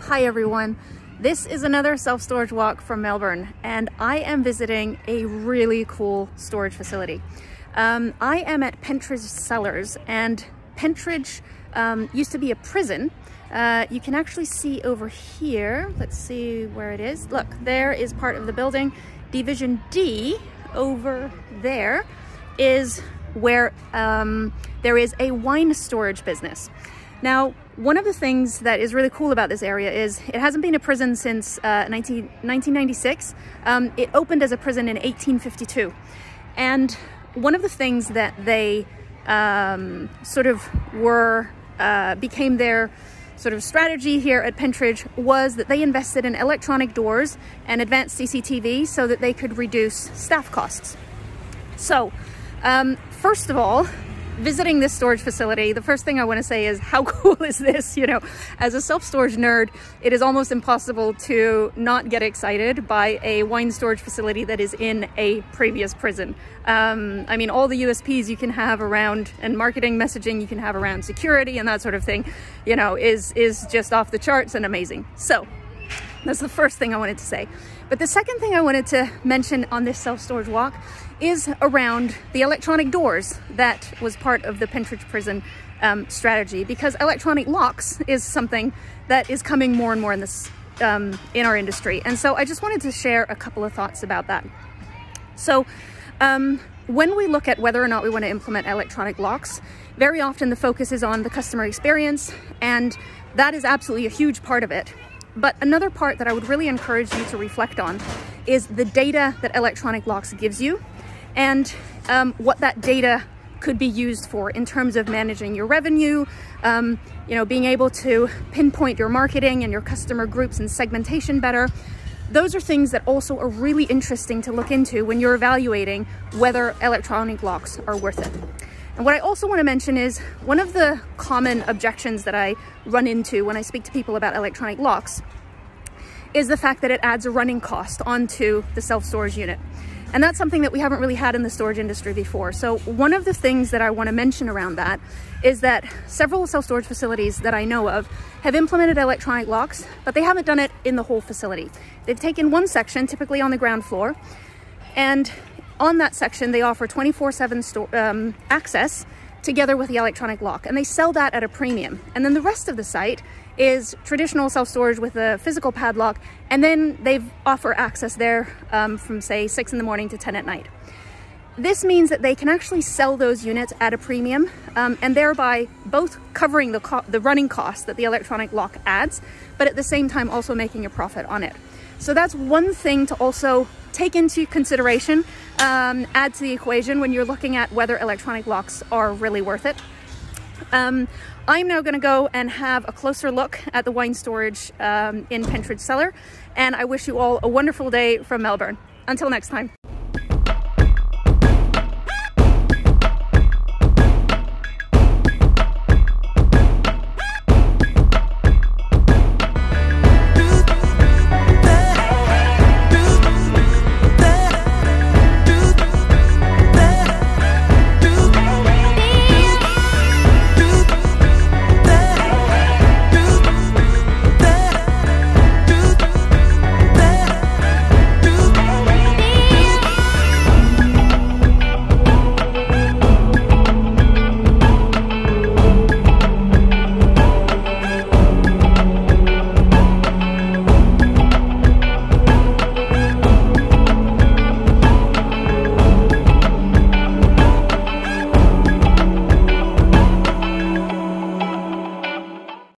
Hi everyone. This is another self-storage walk from Melbourne and I am visiting a really cool storage facility. Um, I am at Pentridge Cellars and Pentridge um, used to be a prison. Uh, you can actually see over here, let's see where it is. Look, there is part of the building. Division D over there is where um, there is a wine storage business. Now, one of the things that is really cool about this area is it hasn't been a prison since uh, 19, 1996. Um, it opened as a prison in 1852. And one of the things that they um, sort of were, uh, became their sort of strategy here at Pentridge was that they invested in electronic doors and advanced CCTV so that they could reduce staff costs. So, um, first of all, visiting this storage facility, the first thing I want to say is how cool is this? You know, as a self-storage nerd, it is almost impossible to not get excited by a wine storage facility that is in a previous prison. Um, I mean, all the USPs you can have around and marketing messaging you can have around security and that sort of thing, you know, is, is just off the charts and amazing. So that's the first thing I wanted to say. But the second thing I wanted to mention on this self-storage walk is around the electronic doors that was part of the Pentridge prison um, strategy because electronic locks is something that is coming more and more in this um, in our industry. And so I just wanted to share a couple of thoughts about that. So um, when we look at whether or not we want to implement electronic locks, very often the focus is on the customer experience and that is absolutely a huge part of it. But another part that I would really encourage you to reflect on is the data that electronic locks gives you and um, what that data could be used for in terms of managing your revenue, um, you know, being able to pinpoint your marketing and your customer groups and segmentation better. Those are things that also are really interesting to look into when you're evaluating whether electronic locks are worth it. And what I also want to mention is one of the common objections that I run into when I speak to people about electronic locks is the fact that it adds a running cost onto the self-storage unit. And that's something that we haven't really had in the storage industry before. So one of the things that I want to mention around that is that several self-storage facilities that I know of have implemented electronic locks, but they haven't done it in the whole facility. They've taken one section, typically on the ground floor, and on that section, they offer 24-7 um, access together with the electronic lock, and they sell that at a premium. And then the rest of the site is traditional self-storage with a physical padlock, and then they offer access there um, from say six in the morning to 10 at night. This means that they can actually sell those units at a premium um, and thereby both covering the, the running costs that the electronic lock adds, but at the same time also making a profit on it. So that's one thing to also take into consideration, um, add to the equation when you're looking at whether electronic locks are really worth it. Um, I'm now going to go and have a closer look at the wine storage um, in Pentridge Cellar, and I wish you all a wonderful day from Melbourne. Until next time.